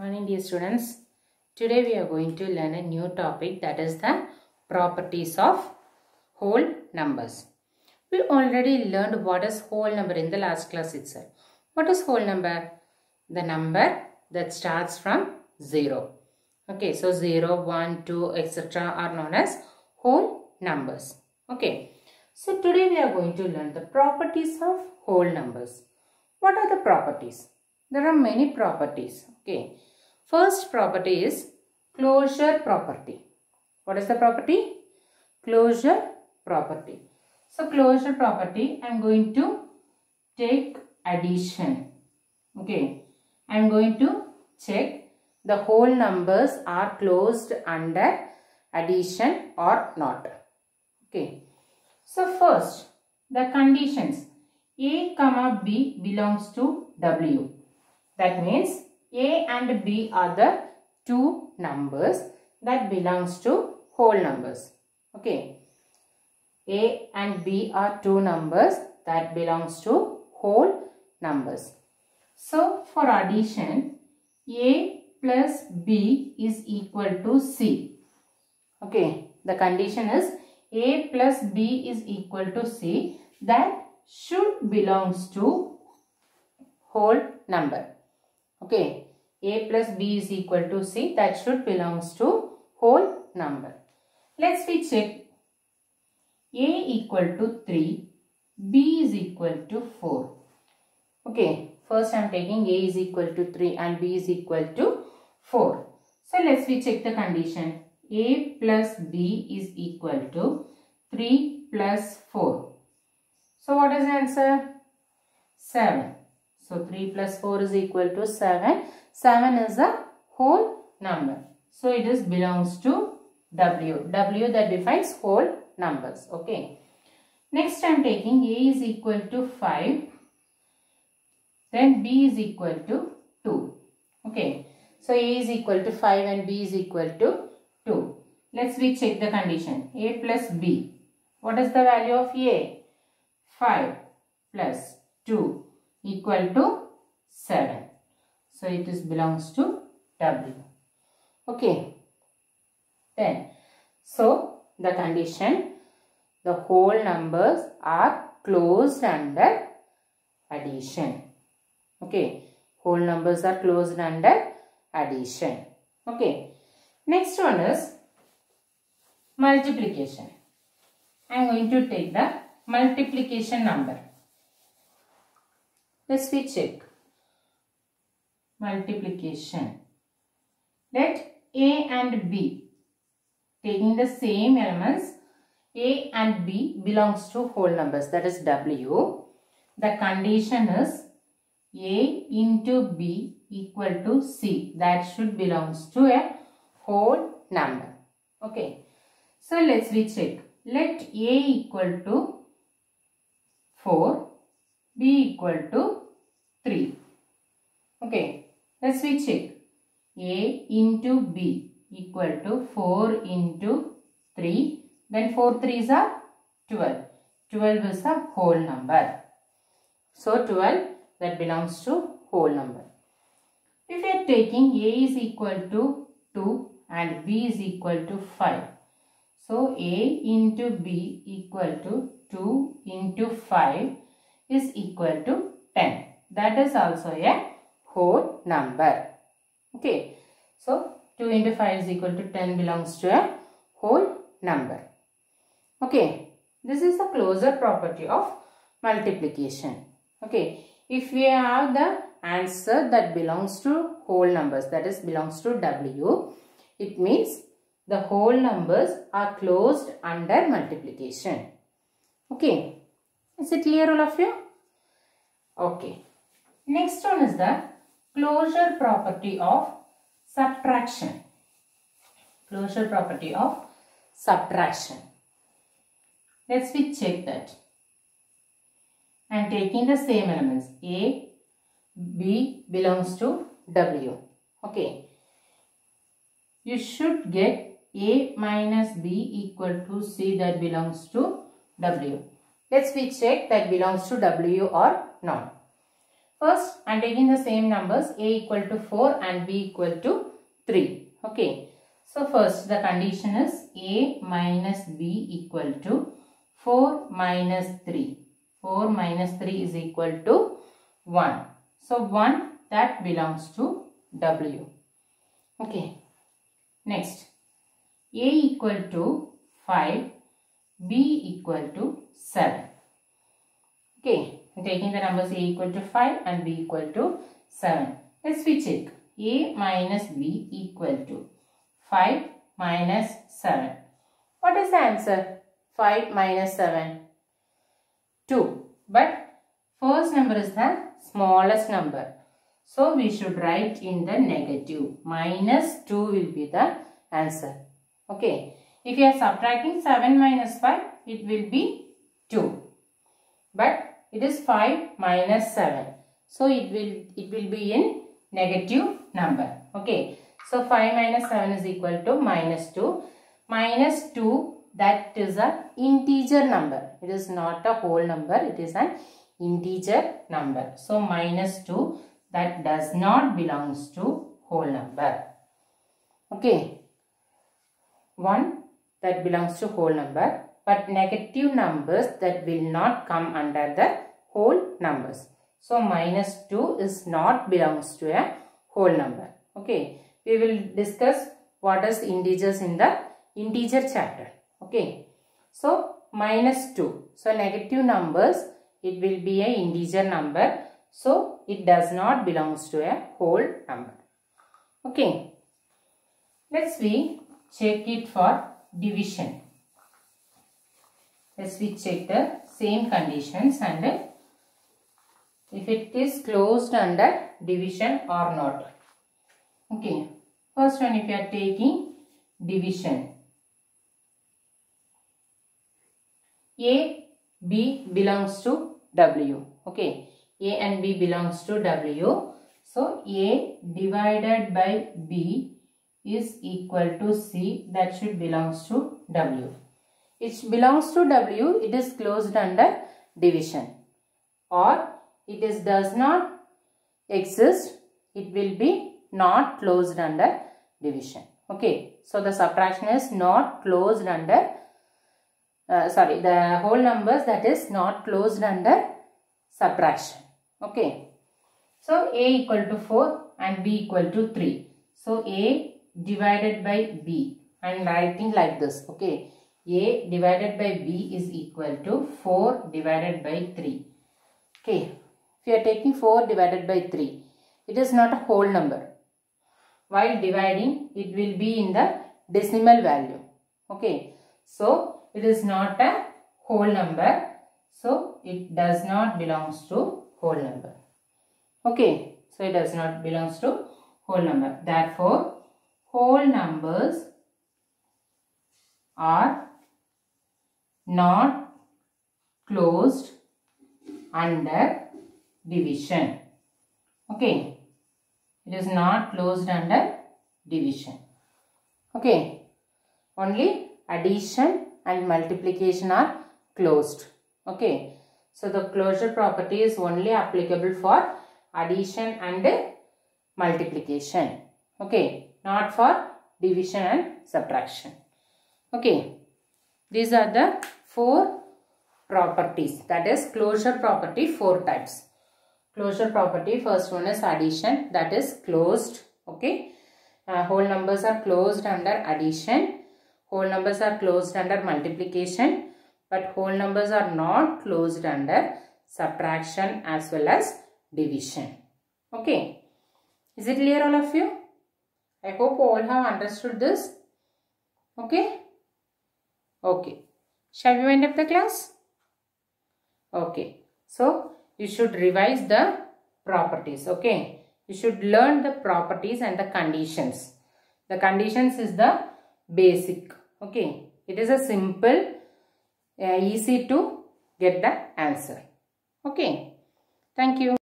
Morning dear students. Today we are going to learn a new topic that is the properties of whole numbers. We already learned what is whole number in the last class itself. What is whole number? The number that starts from 0. Okay, so 0, 1, 2, etc. are known as whole numbers. Okay, so today we are going to learn the properties of whole numbers. What are the properties? There are many properties. Okay, first property is closure property. What is the property? Closure property. So closure property, I am going to take addition. Okay, I am going to check the whole numbers are closed under addition or not. Okay, so first the conditions a comma b belongs to w. That means a and b are the two numbers that belongs to whole numbers. Okay. A and B are two numbers that belongs to whole numbers. So for addition, A plus B is equal to C. Okay, the condition is A plus B is equal to C that should belongs to whole number. Okay, A plus B is equal to C that should belongs to whole number. Let's we check a equal to 3, B is equal to 4. Okay, first I am taking A is equal to 3 and B is equal to 4. So let's we check the condition. A plus B is equal to 3 plus 4. So what is the answer? 7. So 3 plus 4 is equal to 7. 7 is a whole number. So it is belongs to W. W that defines whole numbers. Okay. Next I am taking A is equal to 5. Then B is equal to 2. Okay. So A is equal to 5 and B is equal to 2. Let's we check the condition. A plus B. What is the value of A? 5 plus 2 equal to 7. So it is belongs to W. Okay. Then, so the condition, the whole numbers are closed under addition. Okay. Whole numbers are closed under addition. Okay. Next one is multiplication. I am going to take the multiplication number. Let's we check. Multiplication. Let A and B taking the same elements A and B belongs to whole numbers that is W. The condition is A into B equal to C that should belongs to a whole number. Okay. So let's recheck. Let A equal to 4, B equal to 3. Okay. Let's recheck. A into B equal to 4 into 3. Then 4 3s are 12. 12 is a whole number. So 12 that belongs to whole number. If you are taking A is equal to 2 and B is equal to 5. So A into B equal to 2 into 5 is equal to 10. That is also a whole number. Okay. So 2 into 5 is equal to 10 belongs to a whole number. Okay. This is the closure property of multiplication. Okay. If we have the answer that belongs to whole numbers that is belongs to W, it means the whole numbers are closed under multiplication. Okay. Is it clear all of you? Okay. Next one is the closure property of subtraction. Closure property of subtraction. Let's we check that. And taking the same elements. A, B belongs to W. Okay. You should get A minus B equal to C that belongs to W. Let's we check that belongs to W or not. First, I am taking the same numbers a equal to 4 and b equal to 3. Okay. So, first the condition is a minus b equal to 4 minus 3. 4 minus 3 is equal to 1. So, 1 that belongs to w. Okay. Next, a equal to 5, b equal to 7. Okay, taking the numbers a equal to 5 and b equal to 7. Let's we check. a minus b equal to 5 minus 7. What is the answer? 5 minus 7. 2. But first number is the smallest number. So we should write in the negative. Minus 2 will be the answer. Okay. If you are subtracting 7 minus 5, it will be 2. But it is 5 minus 7. So it will it will be in negative number. Okay. So 5 minus 7 is equal to minus 2. Minus 2 that is a integer number. It is not a whole number. It is an integer number. So minus 2 that does not belongs to whole number. Okay. 1 that belongs to whole number but negative numbers that will not come under the whole numbers. So minus 2 is not belongs to a whole number. Okay. We will discuss what is integers in the integer chapter. Okay. So minus 2. So negative numbers it will be a integer number. So it does not belongs to a whole number. Okay. Let's we check it for division. Let's we check the same conditions and if it is closed under division or not. Okay. First one if you are taking division. A, B belongs to W. Okay. A and B belongs to W. So, A divided by B is equal to C that should belongs to W. It belongs to W, it is closed under division. Or it is does not exist, it will be not closed under division. Okay. So, the subtraction is not closed under, uh, sorry, the whole numbers that is not closed under subtraction. Okay. So, A equal to 4 and B equal to 3. So, A divided by B. I am writing like this. Okay. A divided by B is equal to 4 divided by 3. Okay. If you are taking 4 divided by 3, it is not a whole number. While dividing, it will be in the decimal value. Okay. So, it is not a whole number. So, it does not belongs to whole number. Okay. So, it does not belongs to whole number. Therefore, whole numbers are not closed under division. Okay. It is not closed under division. Okay. Only addition and multiplication are closed. Okay. So, the closure property is only applicable for addition and multiplication. Okay. Not for division and subtraction. Okay. These are the four properties. That is closure property four types. Closure property first one is addition that is closed. Okay. Uh, whole numbers are closed under addition. Whole numbers are closed under multiplication. But whole numbers are not closed under subtraction as well as division. Okay. Is it clear all of you? I hope all have understood this. Okay. Okay. Shall we wind up the class? Okay. So, you should revise the properties. Okay. You should learn the properties and the conditions. The conditions is the basic. Okay. It is a simple, uh, easy to get the answer. Okay. Thank you.